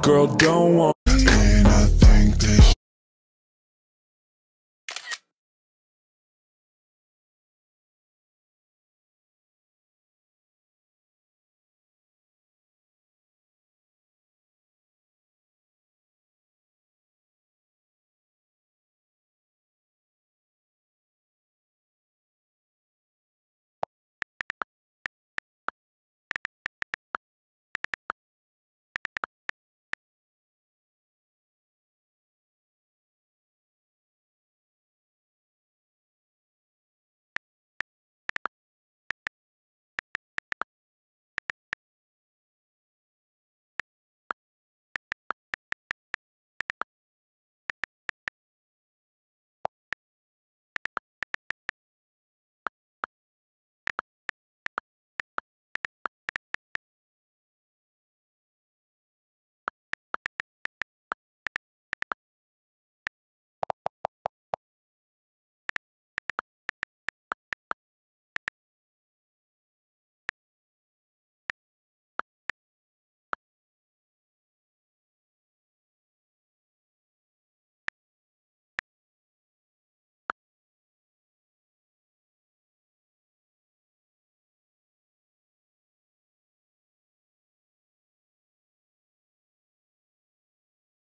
girl don't want me.